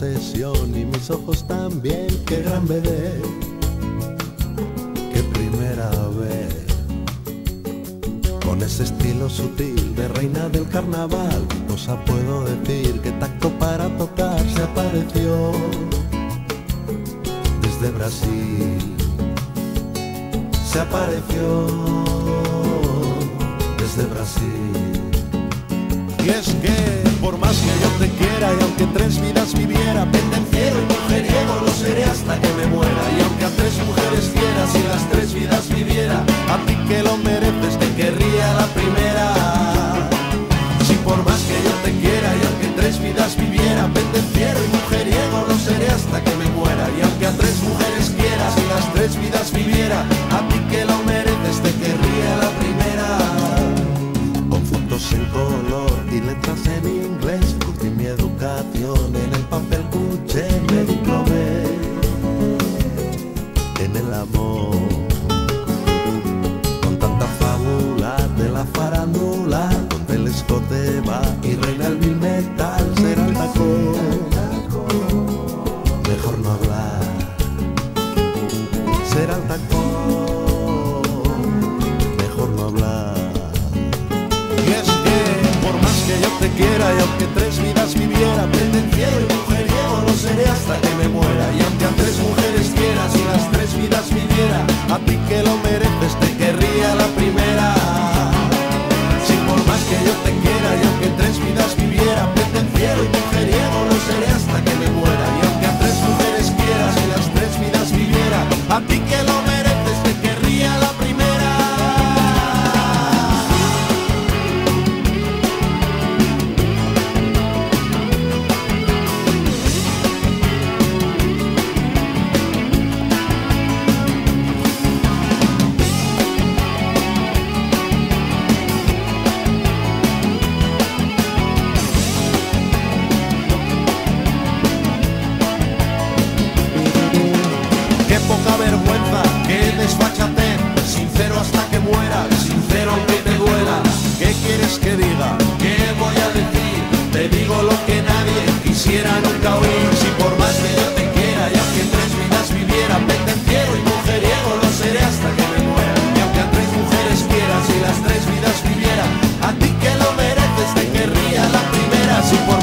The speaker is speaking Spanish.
y mis ojos también. Qué gran bebé, qué primera vez. Con ese estilo sutil de reina del carnaval, cosa puedo decir que tacto para tocar se apareció desde Brasil. Se apareció desde Brasil. Y es que por más que yo te quiera y aunque tres vidas en el papel cuché, me diplomé en el amor. Con tanta fábula de la farándula, donde el escote va y reina se pode.